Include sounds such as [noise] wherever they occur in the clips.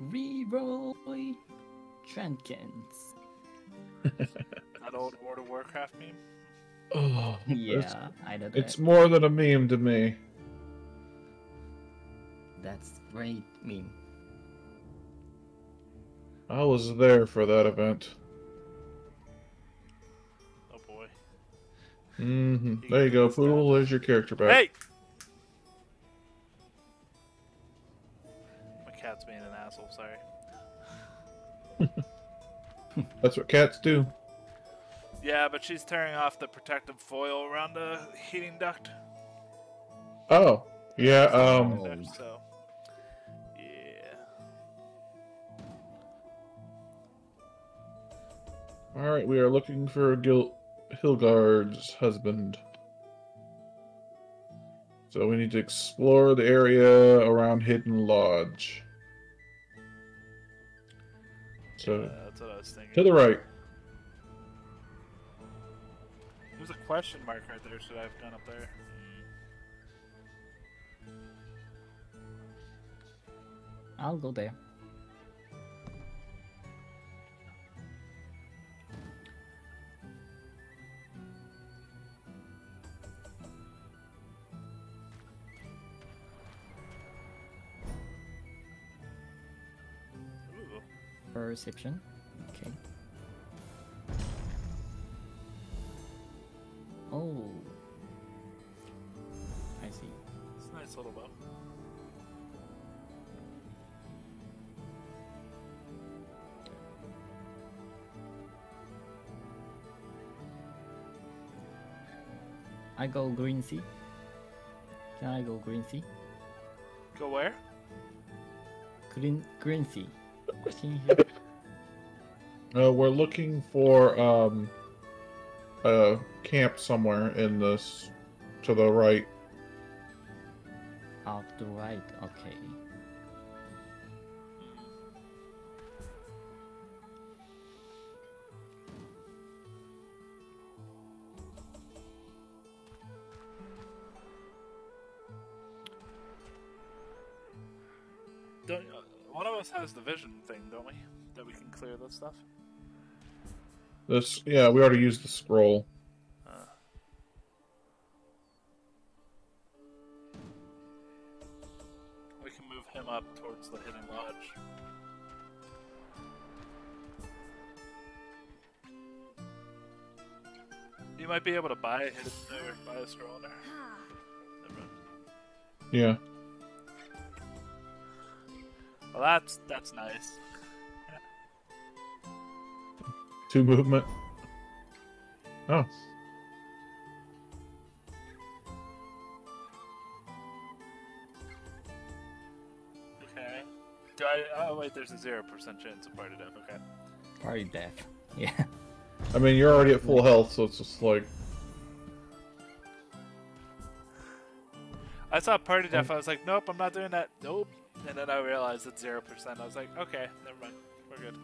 Leeroy Jenkins. [laughs] That old World of Warcraft meme. Oh, Yeah, I know that. it's more than a meme to me. That's great meme. I was there for that event. Oh boy. hmm There you go, Poodle. There's your character back. Hey! [laughs] That's what cats do. Yeah, but she's tearing off the protective foil around the heating duct. Oh, yeah. Um. Duct, so. Yeah. all right. We are looking for Gil- Hilgard's husband. So we need to explore the area around Hidden Lodge. So yeah, that's what I was thinking. to the right. There's a question mark right there. Should I have gone up there? I'll go there. Perception. Okay. Oh. I see. It's a nice little bow. I go green sea. Can I go green sea? Go where? Green green sea. Can you hear? Uh, we're looking for um, a camp somewhere in this to the right. To the right. Okay. Us has the vision thing, don't we? That we can clear this stuff. This, yeah, we already used the scroll. Uh, we can move him up towards the hidden lodge. You might be able to buy a hidden or buy a scroll there. Yeah. Well, that's that's nice. Two movement. Oh, Okay. Do I? Oh wait, there's a zero percent chance of party death. Okay. Party death. [laughs] Yeah. I mean, you're already at full health, so it's just like, I saw party death. Oh. I was like, nope, I'm not doing that. Nope. And then I realized it's zero percent. I was like, okay, never mind. We're good.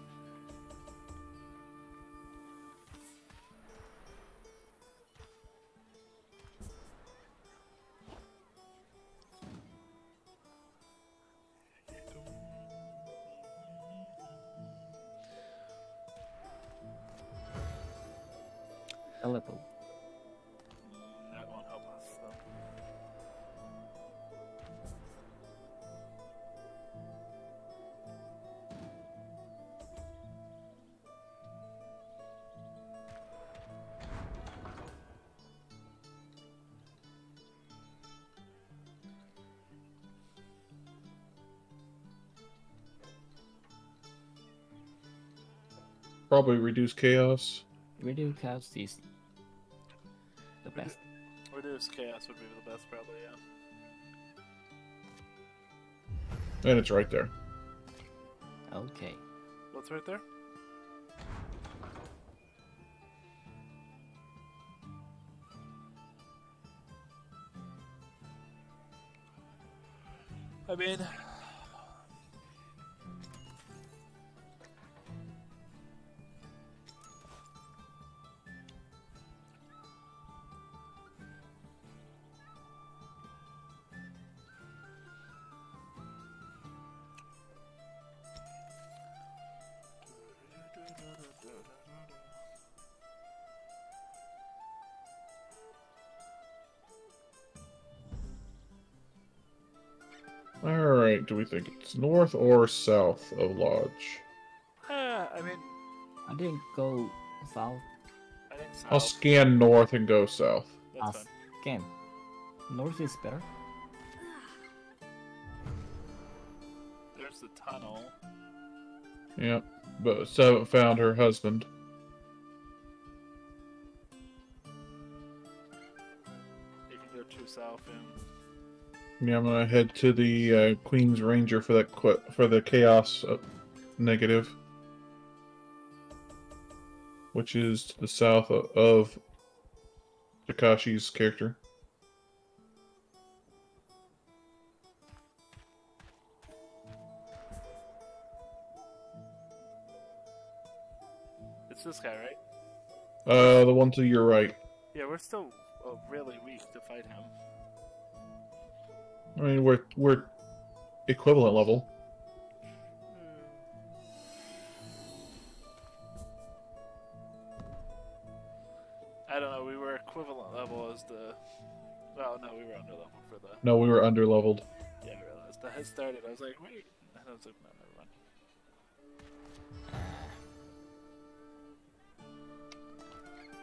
Probably reduce chaos. Reduce chaos is the best. Reduce chaos would be the best, probably. Yeah. And it's right there. Okay. What's right there? I mean, Alright, do we think it's north or south of Lodge? Uh, I mean, I didn't go south. I think south. I'll scan north and go south. That's I'll fine. scan. North is better. There's the tunnel. Yep. But still haven't found her husband. Yeah, I'm gonna head to the uh, Queen's Ranger for that qu- for the Chaos uh, negative, which is to the south of, of Takashi's character. it's this guy, right? Uh, the one to your right. Yeah, we're still uh, really weak to fight him. I mean, we're we're equivalent level. Hmm. I don't know. We were equivalent level as the. Well, no, we were under level for the. No, we were under leveled. Yeah, I realized that had started. I was like, wait. And I was like, no, never mind.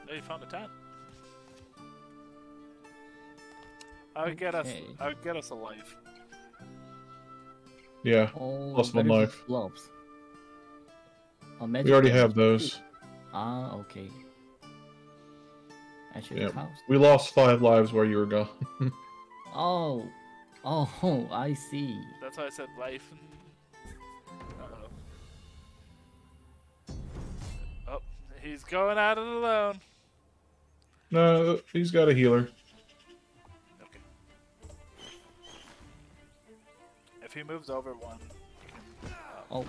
No, [sighs] oh, you found a tent. I would get us. Okay. I would get us a life. Yeah, Oh, Plus one life. Gloves. Oh, we already have those. Ah, okay. I should Yep. count. We lost five lives while you were gone. [laughs] Oh, oh, [laughs] I see. That's why I said life. Uh-oh. Oh, he's going at it alone. no, he's got a healer. He moves over one, can, uh, Oh,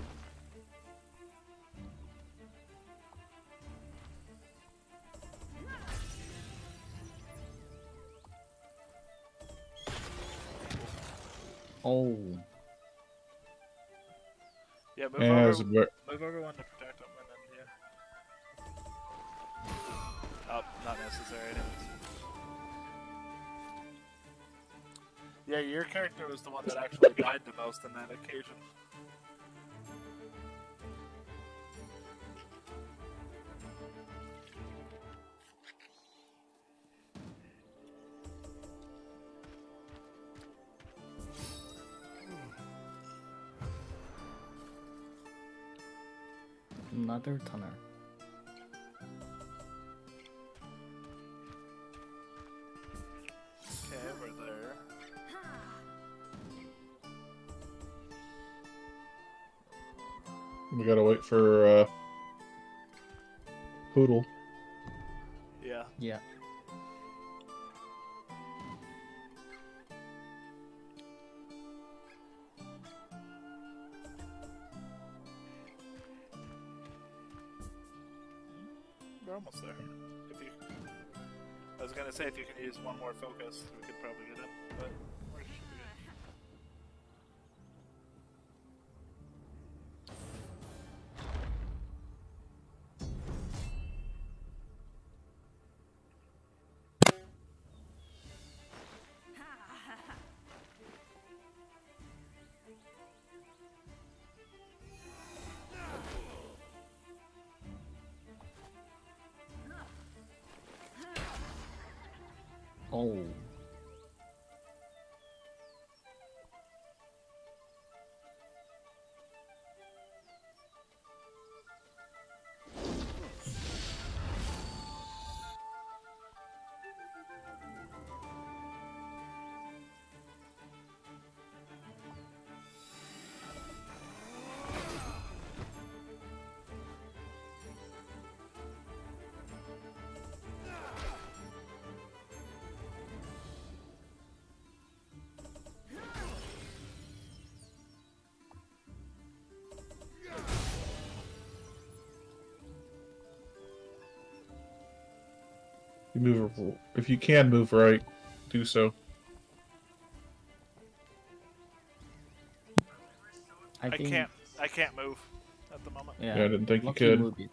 oh, yeah, move Yeah, over, move over one to protect him, and then yeah. Oh, not necessary. Anyways. Yeah, your character was the one that actually died the most in that occasion. another tunnel. For uh, Poodle. Yeah. Yeah. We're almost there. If you, I was gonna say if you can use one more focus, Oh, You move if you can move right, do so. I I think. can't. I can't move at the moment. Yeah, Yeah, I didn't think you could.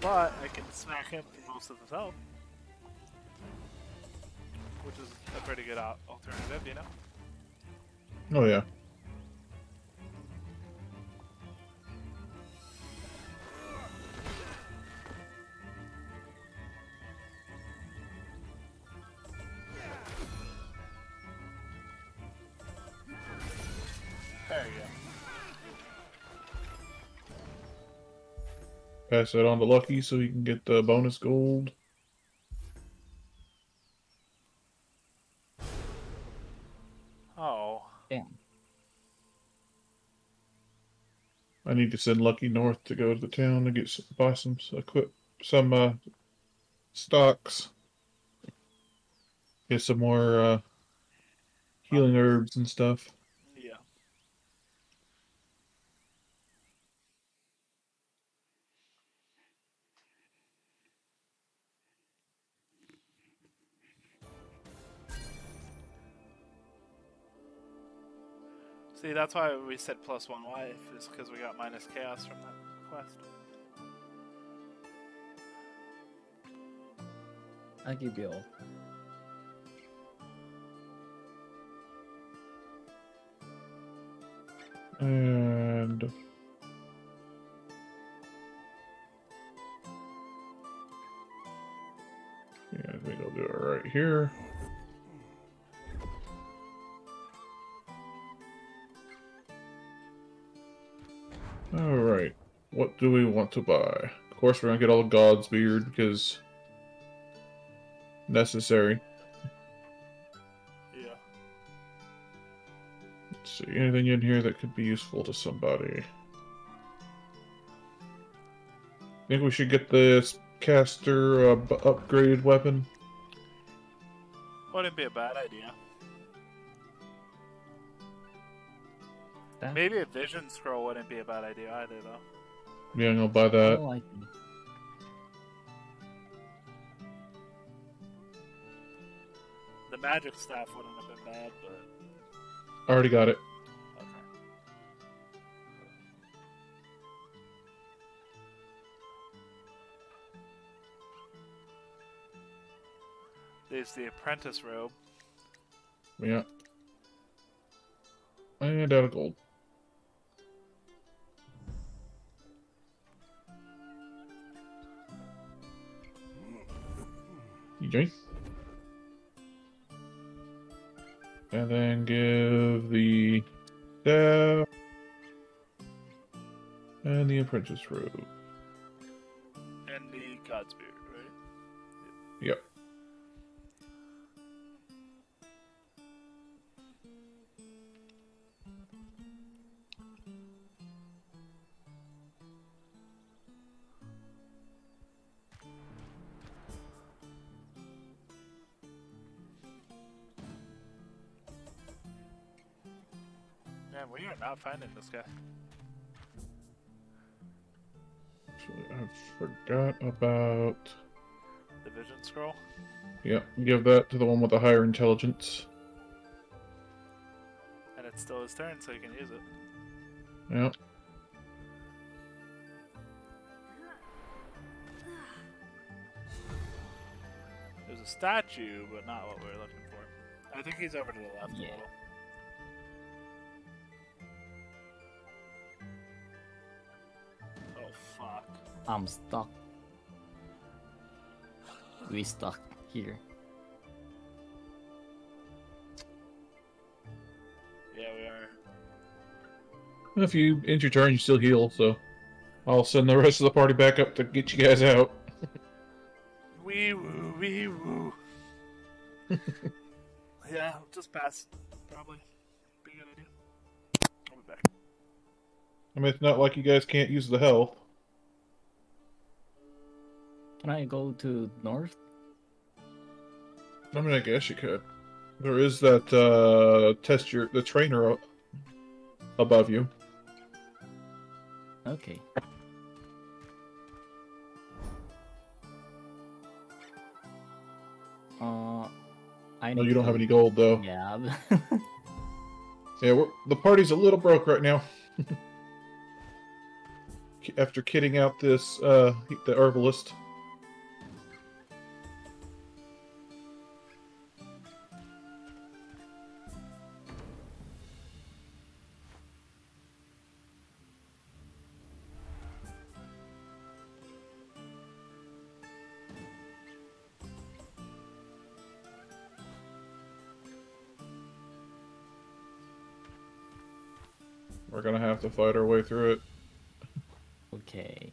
But I can smack him for most of his health. Which is a pretty good alternative, you know? Oh yeah. Pass that on to Lucky so he can get the bonus gold. Oh. Damn. I need to send Lucky north to go to the town to get s- buy some equip some uh stocks. Get some more uh healing herbs and stuff. See, that's why we said plus one wife, is because we got minus chaos from that quest. I give you all. And yeah, I think I'll do it right here. All right, what do we want to buy? Of course, we're gonna get all Godsbeard because necessary. Yeah. Let's see, anything in here that could be useful to somebody? I Think we should get this caster uh, upgraded weapon? Wouldn't be a bad idea. That? Maybe a vision scroll wouldn't be a bad idea either, though. Yeah, I'll buy that. Oh, I see. The magic staff wouldn't have been bad, but I already got it. okay. There's the apprentice robe. Yeah. And out of gold. And then give the staff and the apprentice robe. Finding this guy. Actually, I forgot about. The vision scroll. Yeah, give that to the one with the higher intelligence. And it's still his turn, so you can use it. Yep. There's a statue, but not what we are looking for. I think he's over to the left Yeah. a little. I'm stuck. We stuck here. Yeah, we are. If you end your turn, you still heal, so I'll send the rest of the party back up to get you guys out. [laughs] Wee woo, wee woo. [laughs] yeah, I'll just pass. Probably. Be a good idea. I'll be back. I mean, it's not like you guys can't use the health. Can I go to north? I mean, I guess you could. There is that uh, test your the trainer up above you. Okay. Uh, I No, you don't to- have any gold though. Yeah. [laughs] Yeah, we're, the party's a little broke right now. [laughs] After kitting out this uh, the herbalist. To fight our way through it. Okay.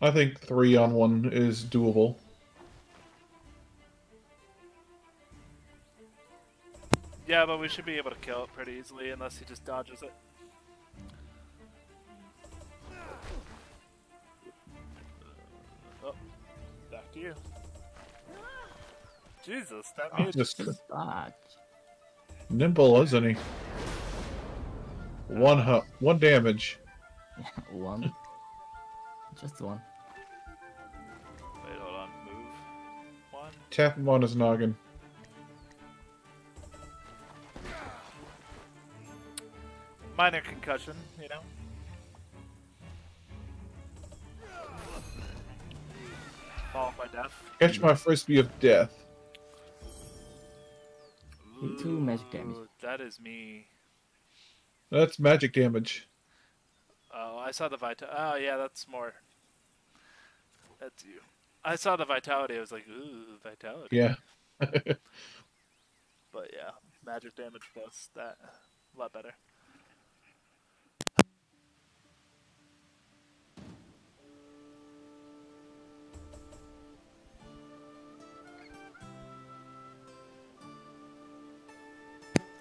I think three on one is doable. Yeah, but we should be able to kill it pretty easily unless he just dodges it. Oh, back to you. Jesus, that Oh, mage just Dodge. [laughs] nimble, isn't he? One hu- one damage. [laughs] one. Just one. Wait, hold on. Move. One. Tap him on his noggin. Minor concussion, you know? Fall by death. Catch my frisbee of death. Two magic damage. That is me. That's magic damage. Oh, I saw the vital. Oh, yeah, that's more. That's you. I saw the vitality. I was like, ooh, vitality. Yeah. [laughs] But yeah, magic damage plus that. A lot better.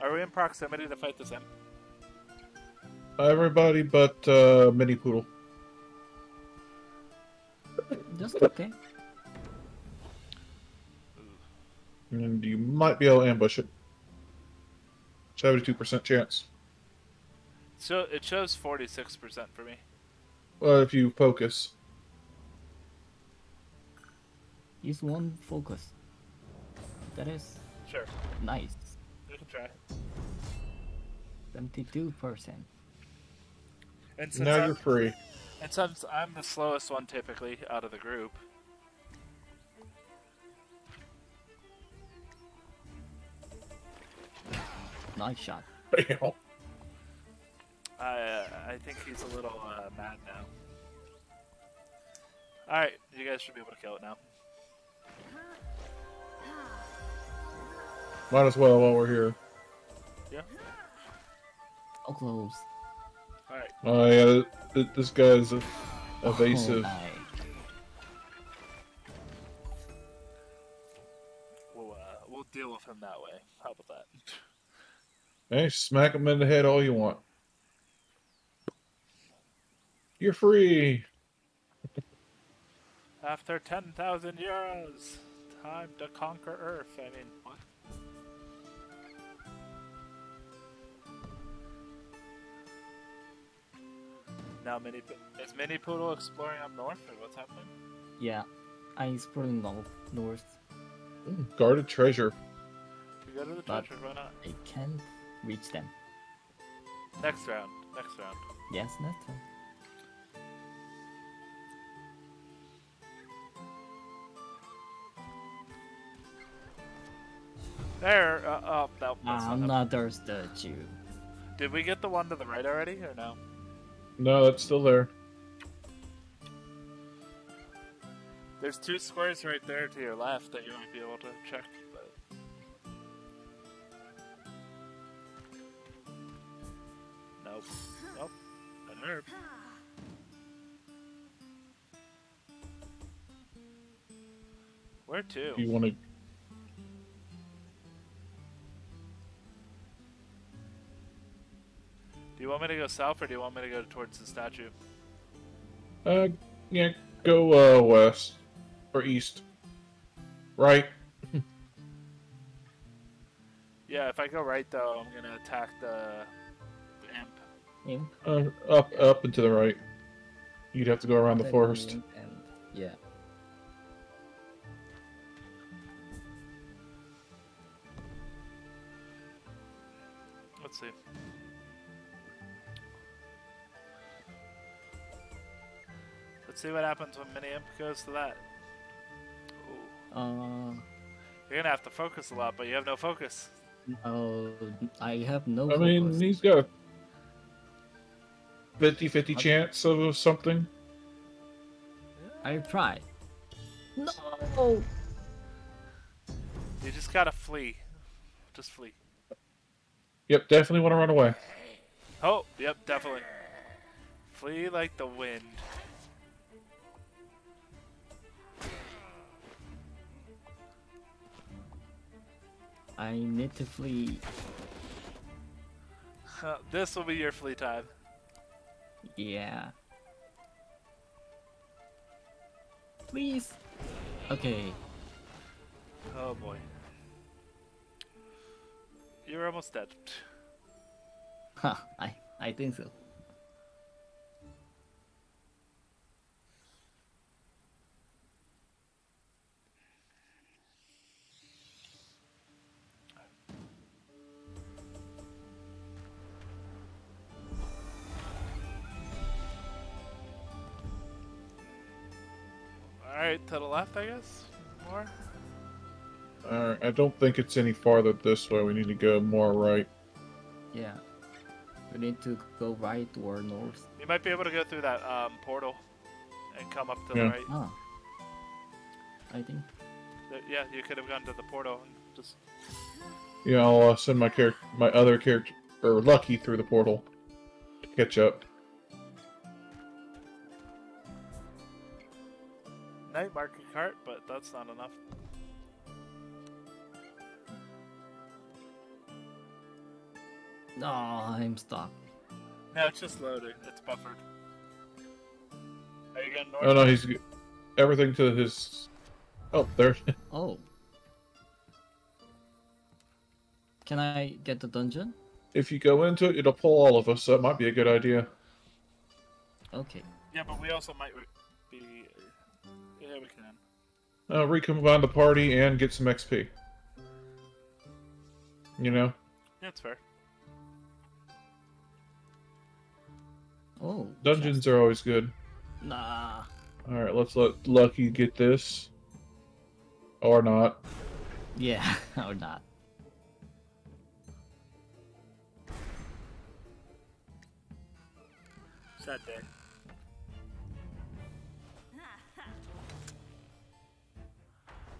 Are we in proximity to fight this imp? Everybody but uh, Mini Poodle. Just okay. And you might be able to ambush it. 72% chance. So it shows 46% for me. Well, if you focus. Use one focus. That is Sure, nice. We can try. Seventy-two percent. And since, Now I'm, you're free. and since I'm the slowest one typically out of the group, Nice shot. Bam. I uh, I think he's a little uh, mad now. All right, you guys should be able to kill it now. Might as well while we're here. Yeah. So close. All right. Oh yeah, th- th- this guy's evasive. Oh, nice. We'll uh, we'll deal with him that way. How about that? Hey, smack him in the head all you want. You're free. After ten thousand years, time to conquer Earth. I mean, Now, mini is Mini Poodle exploring up north, or what's happening? Yeah, I'm exploring north. North. Ooh, Guarded treasure. We go to the But- treasure. Why not? I can't reach them. Next round. Next round. Yes, next one. There. Uh, oh, no. that's not him. Another statue. Did we get the one to the right already, or no? No, that's still there. There's two squares right there to your left that you might be able to check. But... Nope. Nope. An herb. Where to? If you want to. You want me to go south or do you want me to go towards the statue? Uh, yeah, go uh, west or east. Right. [laughs] Yeah, if I go right though, I'm gonna attack the, the imp. Imp. Uh, up, up and to the right. You'd have to go around the forest. imp yeah. See what happens when mini imp goes to that. Ooh. Uh, You're gonna have to focus a lot, but you have no focus. no, I have no. I mean, focus. he's got a 50 50 chance of something. I try. No. You just gotta flee. Just flee. Yep, definitely want to run away. Oh, yep, definitely. Flee like the wind. I need to flee. this will be your flee time. Yeah. Please. Okay. Oh boy. You're almost dead. Huh, I I think so. Alright, to the left, I guess? More? Alright, I don't think it's any farther this way. We need to go more right. Yeah. We need to go right or north. You might be able to go through that um, portal and come up to Yeah. the right. Ah. I think. Yeah, you could have gone to the portal and just. Yeah, I'll uh, send my character, my other character, or Lucky through the portal to catch up. Night market cart, but that's not enough. No, I'm stuck. No, it's just loading. It's buffered. Are you going north? Oh no, he's everything to his. Oh, there. [laughs] Oh. Can I get the dungeon? if you go into it, it'll pull all of us. So it might be a good idea. Okay. Yeah, but we also might be. Yeah, we can. Uh, recombine the party and get some XP. You know. That's fair. Oh. Dungeons are always good. Nah. All right, let's let Lucky get this, or not. Yeah, [laughs] or not. Sad day.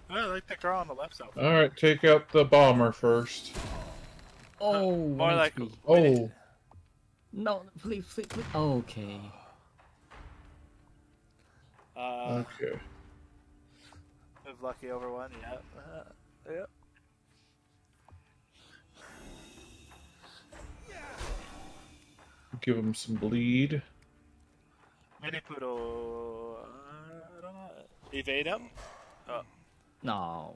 I like the girl on the left side. All right, take out the bomber first. Oh. More like- HP. Oh, No, please, please, please. Okay. Uh, okay. move Lucky over one. Yeah. Uh, yep. Give him some bleed. Mini Poodle. Uh, I don't know. Evade him. No.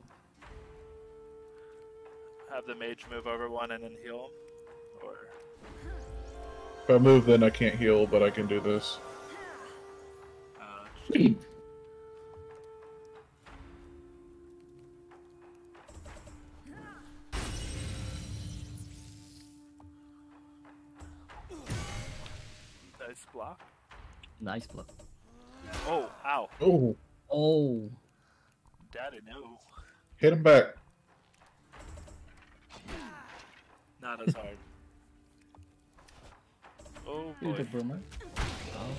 Have the mage move over one and then heal. Or. If I move, then I can't heal, but I can do this. Uh, nice block. Nice block. Oh, ow. Oh, Oh. Daddy, no. hit him back. Not as hard. [laughs] Oh Here's the boy. boomer. Oh.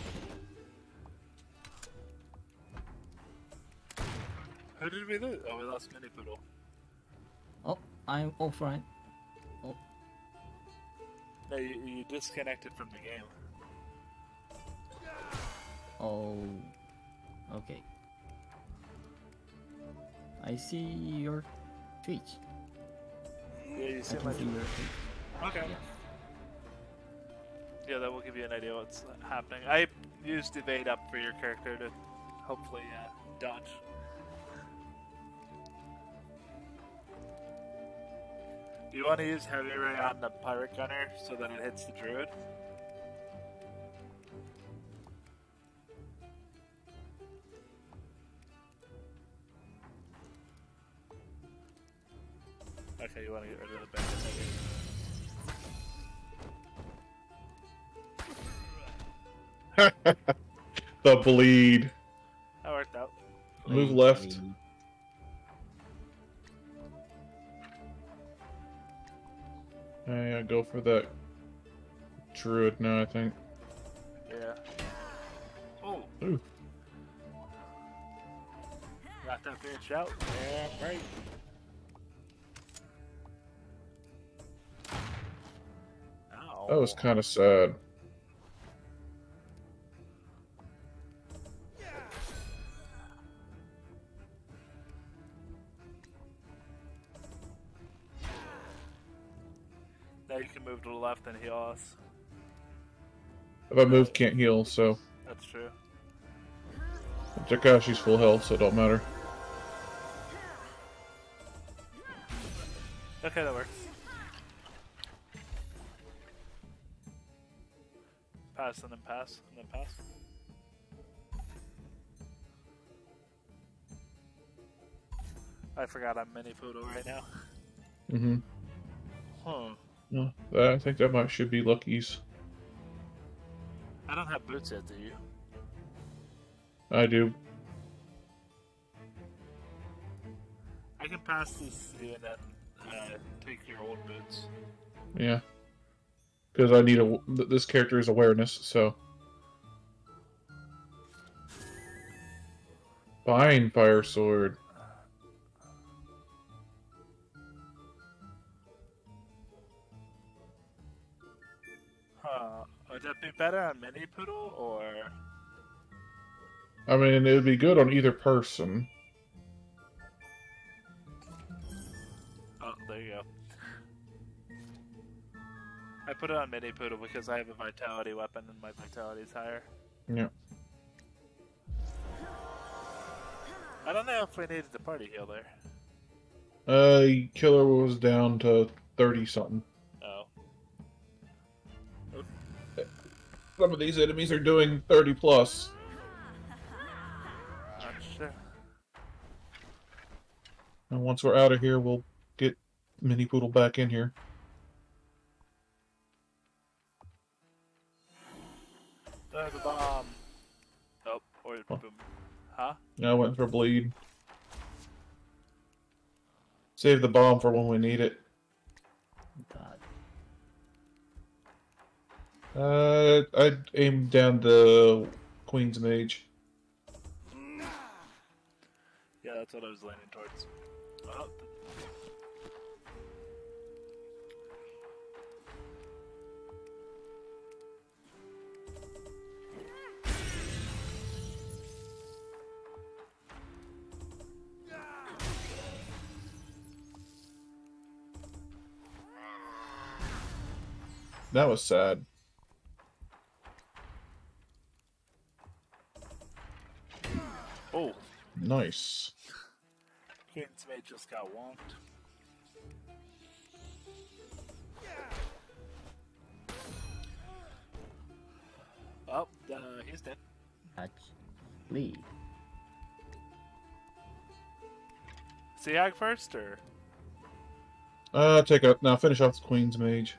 Who did we lose? Oh, we lost Mini Poodle. Oh, I'm offline. No, you, you disconnected from the game. Oh. Okay. I see your Twitch. Yeah, you I can like see your Twitch. Okay. Yeah. Yeah, that will give you an idea what's happening. I used evade up for your character to hopefully uh, dodge. Do you want to use heavy ray on the pirate gunner so that it hits the druid? Okay, you want to get rid of the bandit. [laughs] the bleed. That worked out. Move Play, left. play. Uh, I go for that druid now. I think. Yeah. Oh, Ooh. got that bitch out. Yeah, right. That was kind of sad. Now you can move to the left and heal us. If I move, can't heal, so That's true. Takashi's full health, so it don't matter. Pass and then pass and then pass. I forgot I'm mini poodle right now. Mm-hmm. Huh. No, I think that might should be Lucky's. I don't have boots yet, do you? I do. I can pass this and then uh, take your old boots. Yeah. Because I need a. This character is awareness, so. Fine, fire sword. Huh. Would that be better on mini poodle or? I mean, it would be good on either person. Oh, there you go. I put it on mini poodle because I have a vitality weapon and my vitality is higher. Yeah. I don't know if we needed the party heal there. Uh, killer was down to thirty something. Oh. Some of these enemies are doing thirty plus. Not sure. And once we're out of here, we'll get Mini Poodle back in here. I went for bleed. Save the bomb for when we need it. God. Uh, I'd aim down the Queen's Mage. Yeah, that's what I was leaning towards. Oh, That was sad. oh, Nice. Queen's Mage just got wonked. Oh, uh, he's dead. Touch. Lead. Siag first, or? Uh, take out now. Finish off the Queen's Mage.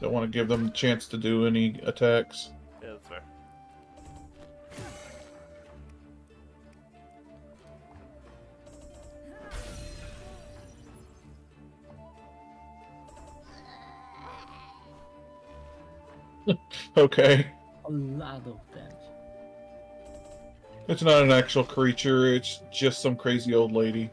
Don't want to give them a chance to do any attacks. Yeah, that's fair. [laughs] Okay. A lot of damage. It's not an actual creature. It's just some crazy old lady.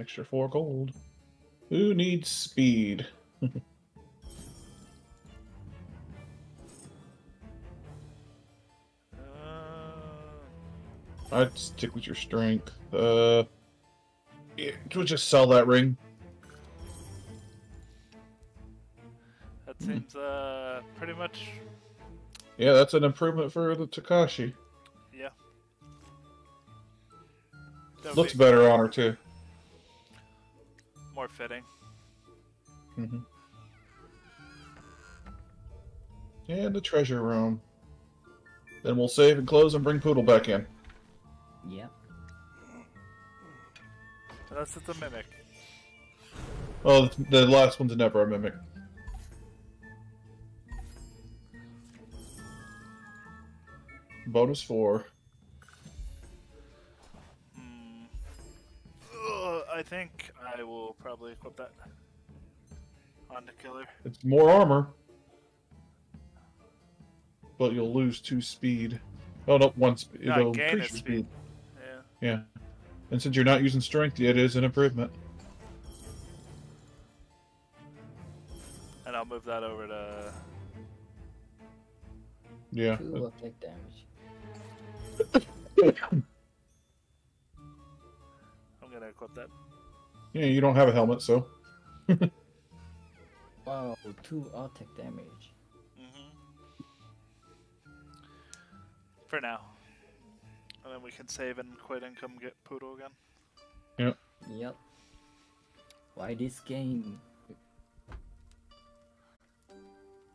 Extra four gold. Who needs speed? Uh, I'd stick with your strength. Uh, yeah, we'll just sell that ring. that seems uh pretty much Yeah, that's an improvement for the Takashi. yeah. Looks be better on her too. More fitting. hmm And the treasure room. Then we'll save and close and bring Poodle back in. Yep. Unless it's a mimic. Oh, the the last one's never a mimic. Bonus four. Hmm. Ugh, I think I will probably equip that. on the killer. It's more armor, but you'll lose two speed. Oh no, one speed. No, It'll gain increase your speed. Yeah. Yeah, and since you're not using strength it is an improvement. And I'll move that over to. Yeah. Two attack damage. [laughs] I'm gonna equip that. Yeah, you don't have a helmet, so [laughs] Wow, two attack damage. hmm For now. And then we can save and quit and come get Poodle again. Yep. Yep. Why this game?